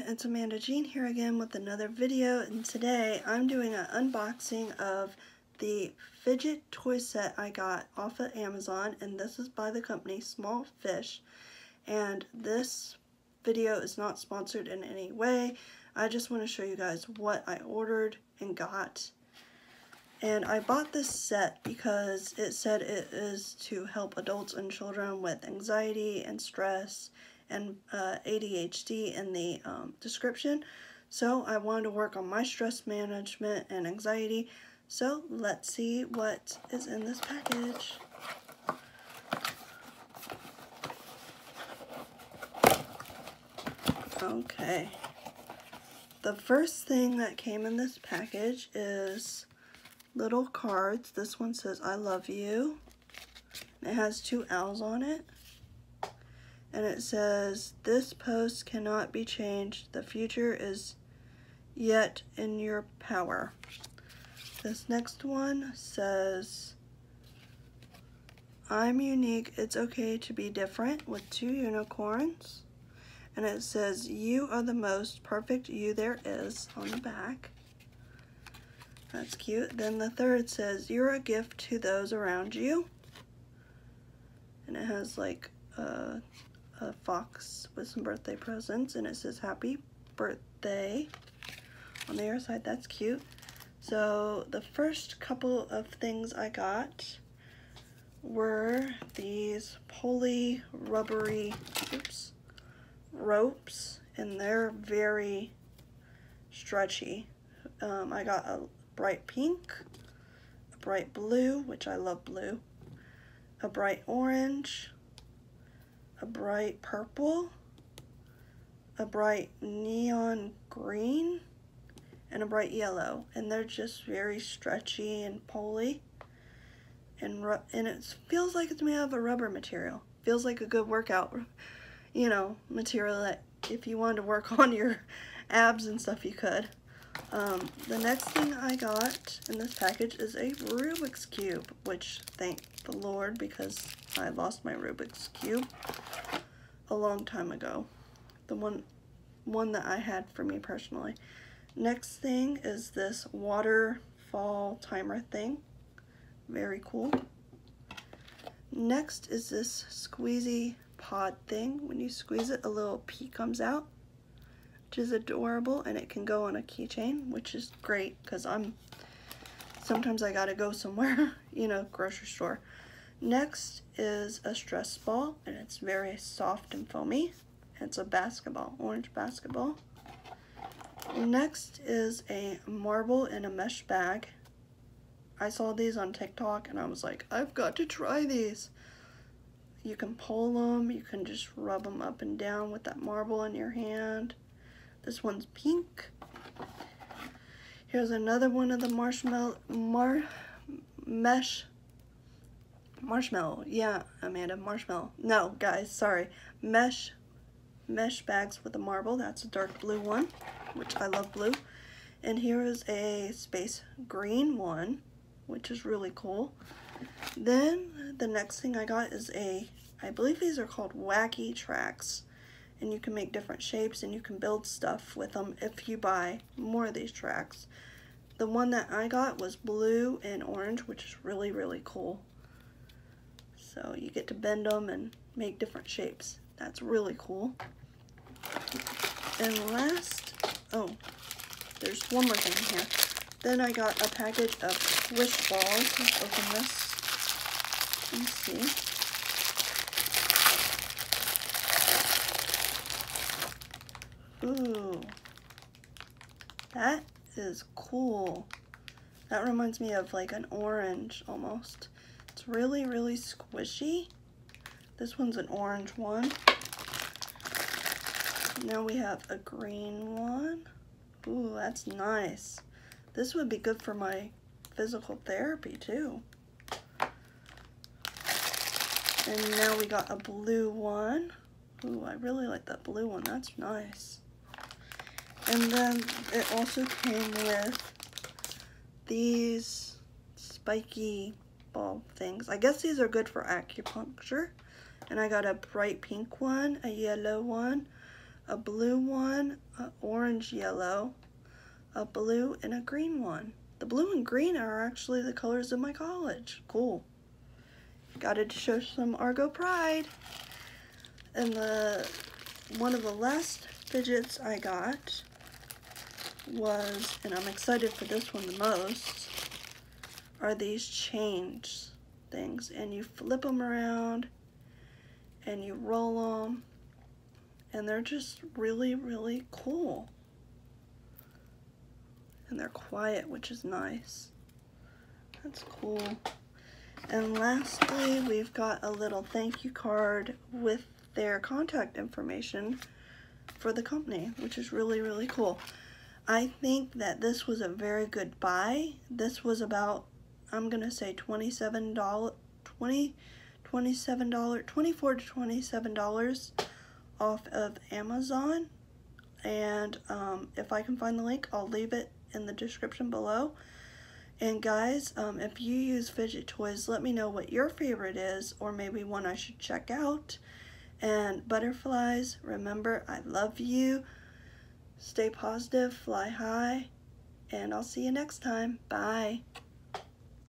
everyone, it's Amanda Jean here again with another video and today I'm doing an unboxing of the fidget toy set I got off of Amazon and this is by the company Small Fish. And this video is not sponsored in any way. I just want to show you guys what I ordered and got. And I bought this set because it said it is to help adults and children with anxiety and stress and uh, ADHD in the um, description. So I wanted to work on my stress management and anxiety. So let's see what is in this package. Okay. The first thing that came in this package is little cards. This one says, I love you. It has two owls on it and it says, This post cannot be changed. The future is yet in your power. This next one says, I'm unique. It's okay to be different with two unicorns. And it says, You are the most perfect you there is on the back. That's cute. Then the third says, You're a gift to those around you. And it has like a a fox with some birthday presents and it says happy birthday on the other side. That's cute. So the first couple of things I got were these poly rubbery oops, ropes and they're very stretchy. Um, I got a bright pink a bright blue which I love blue a bright orange a bright purple, a bright neon green, and a bright yellow. And they're just very stretchy and poly. And, and it feels like it's made out of a rubber material. Feels like a good workout, you know, material that if you wanted to work on your abs and stuff, you could. Um, the next thing I got in this package is a Rubik's Cube, which thank the Lord because I lost my Rubik's Cube a long time ago. The one, one that I had for me personally. Next thing is this waterfall timer thing. Very cool. Next is this squeezy pod thing. When you squeeze it, a little pea comes out, which is adorable, and it can go on a keychain, which is great because I'm sometimes I gotta go somewhere, you know, grocery store. Next is a stress ball, and it's very soft and foamy. It's a basketball, orange basketball. Next is a marble in a mesh bag. I saw these on TikTok and I was like, I've got to try these. You can pull them, you can just rub them up and down with that marble in your hand. This one's pink. Here's another one of the marshmallow mar mesh marshmallow. Yeah, Amanda, marshmallow. No, guys, sorry. Mesh, mesh bags with a marble. That's a dark blue one, which I love blue. And here is a space green one, which is really cool. Then the next thing I got is a, I believe these are called wacky tracks. And you can make different shapes and you can build stuff with them if you buy more of these tracks. The one that I got was blue and orange, which is really, really cool. So you get to bend them and make different shapes. That's really cool. And last, oh, there's one more thing here. Then I got a package of squish balls. Let's open this and see. Ooh, that is cool. That reminds me of like an orange almost. It's really, really squishy. This one's an orange one. Now we have a green one. Ooh, that's nice. This would be good for my physical therapy too. And now we got a blue one. Ooh, I really like that blue one. That's nice. And then it also came with these spiky ball things. I guess these are good for acupuncture. And I got a bright pink one, a yellow one, a blue one, a orange yellow, a blue, and a green one. The blue and green are actually the colors of my college. Cool. Got to show some Argo pride. And the one of the last fidgets I got was, and I'm excited for this one the most, are these change things. And you flip them around and you roll them and they're just really, really cool. And they're quiet, which is nice. That's cool. And lastly, we've got a little thank you card with their contact information for the company, which is really, really cool. I think that this was a very good buy. This was about, I'm going to say $27, 20 $27, 24 to $27 off of Amazon. And um, if I can find the link, I'll leave it in the description below. And guys, um, if you use fidget toys, let me know what your favorite is or maybe one I should check out. And butterflies, remember, I love you. Stay positive, fly high, and I'll see you next time. Bye.